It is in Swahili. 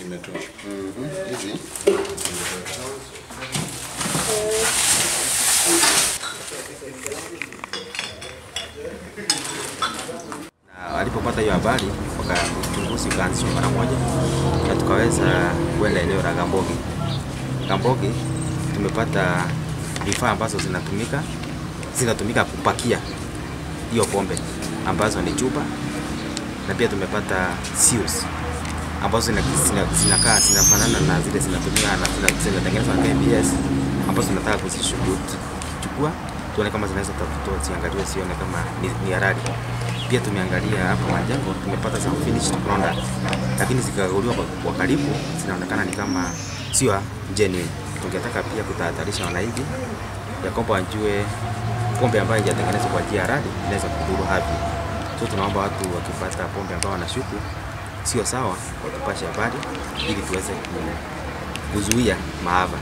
Imetosha. Hizi Na walipopata hiyo habari, uchunguzi ukaanzishwa mara moja na tukaweza kwenda eneo la Gambogi. Gambogi tumepata vifaa ambazo zinatumika zinatumika kupakia hiyo pombe ambazo ni chupa, na pia tumepata seals ambazo zina- zina- zinakaa zinafanana na zile zinatumia na zina- zinatengenezwa na KBS ambazo tunataka kuzichukua tuone kama zinaweza tafutwa, ziangaliwe, sione kama ni, ni halali. Pia tumeangalia hapa Majengo, tumepata some finished product, lakini zikaguliwa kwa karibu zinaonekana ni kama sio genuine. Tungetaka pia kutahadharisha wananchi ya kwamba wajue pombe ambayo haijatengenezwa kwa njia halali inaweza kudhuru afya. So tunaomba watu wakipata pombe ambao wanashuku sio sawa, watupashe habari ili tuweze kuzuia maafa.